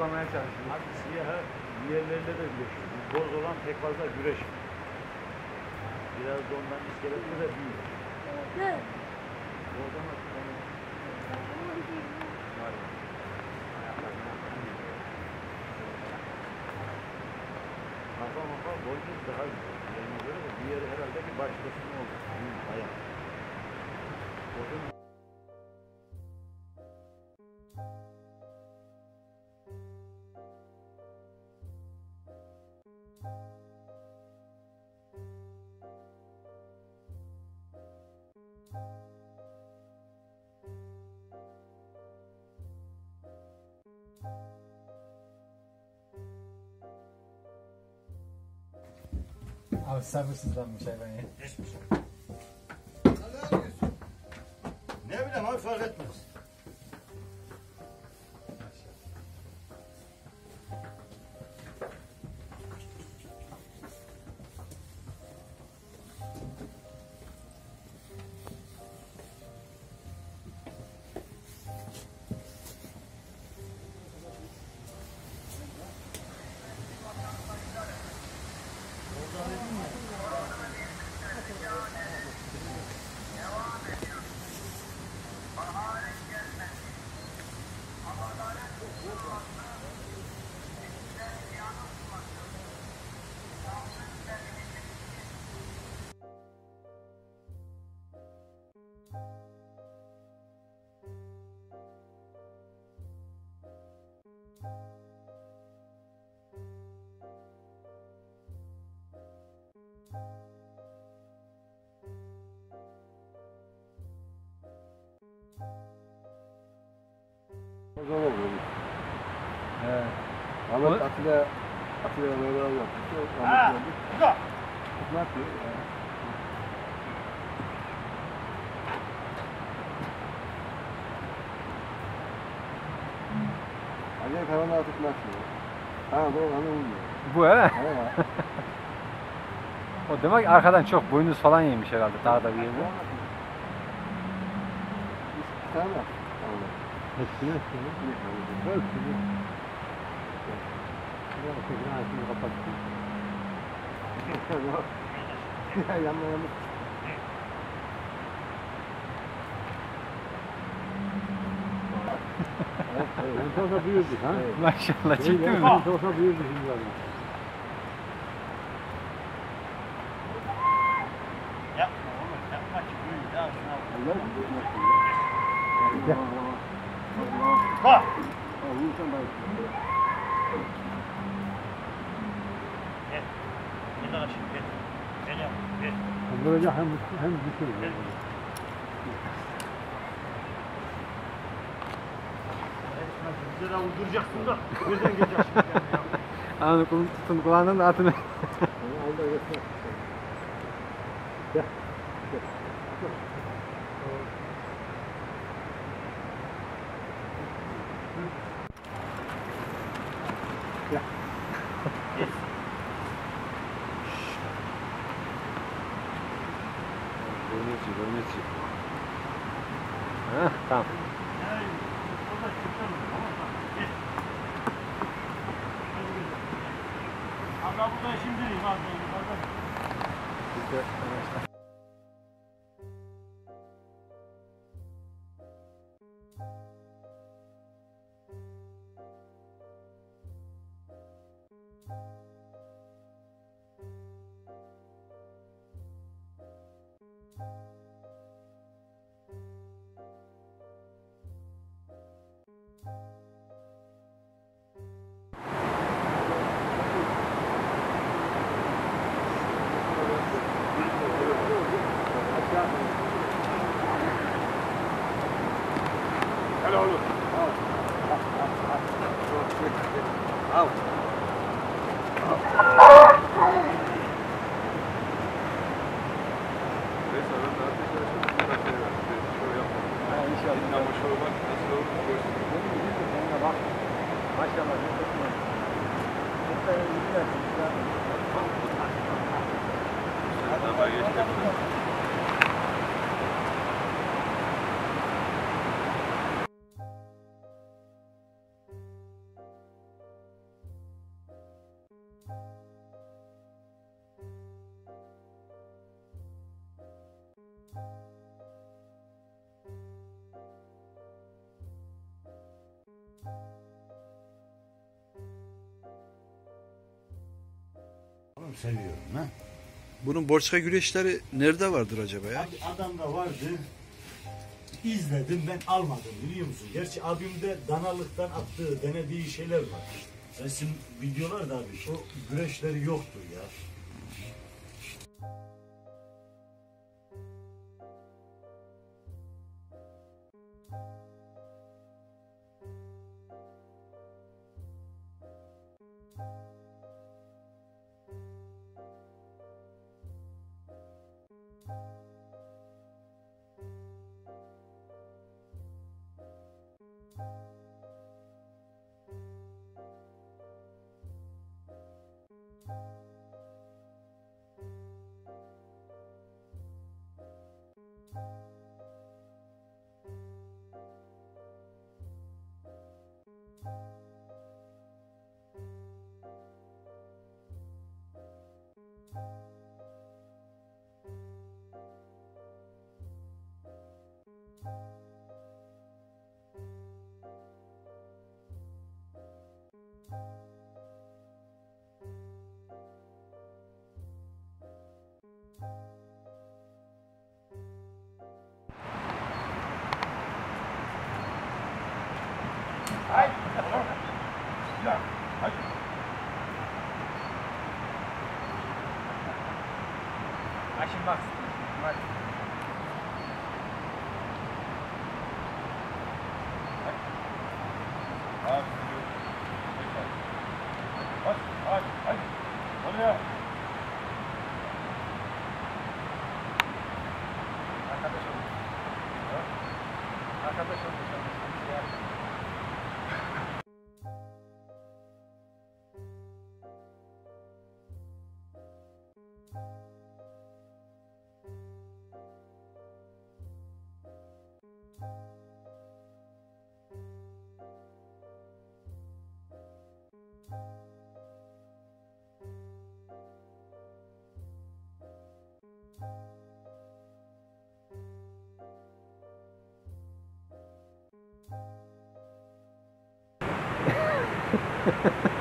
yakalamaya çalışıyoruz. Abi siyahı diğerleriyle de birleşiyor. Bu boz olan pek fazla güreş. Biraz da ondan iskeleti de büyük. Evet. Zaman onu var ya. Kafa mafa boynuz daha güzel. Diğerine göre de diğeri herhalde bir başkasının oldu. Büyük ayak. Bozun Abi sabırsızlanmış hayvan ya. Ne bileyim abi fark etmez. 我走了，兄弟。哎，咱们打起来，打起来，为了这个，就打起来，兄弟。啊，哥，你妈逼！Acayip hayvanlar tutmak istiyor. Ha doğru hanım uyuyor. Bu he? Ha ya. O demek arkadan çok boynuz falan yemiş herhalde dağda bir yerde. Biz iki tane var. Tamam. Hepsini Hepsini. Yok. Ya yanma yanma. En fazla büyüdü ha. Maşallah çekti mi? En fazla büyüdü şimdi yani. Yapma oğlum yapma ki büyük ya şuna bak. Allah büyütmez ya. Bak. Vurursan ben. Gel. Gel şimdi gel. Gel yap. Gel. Hem hem düşürür. Bize de vurduracaksın da. Nereden gelecek şimdi? Anı kulun tutun kulağından da atını. Al da götür. Boynuzcu, boynuzcu. Hah tamam. Yani o da. Tamam mı? buraya şimdilik var. Biz de arkadaşlar. は町田まで行くの絶対に見ないといけない。Seviyorum ha. Bunun borçka güreşleri nerede vardır acaba ya? Abi adamda vardı. İzledim ben almadım biliyor musun? Gerçi abimde danalıktan attığı, denediği şeyler var. Resim videolar da abi o güreşleri yoktur ya. Ha you Ha ha ha.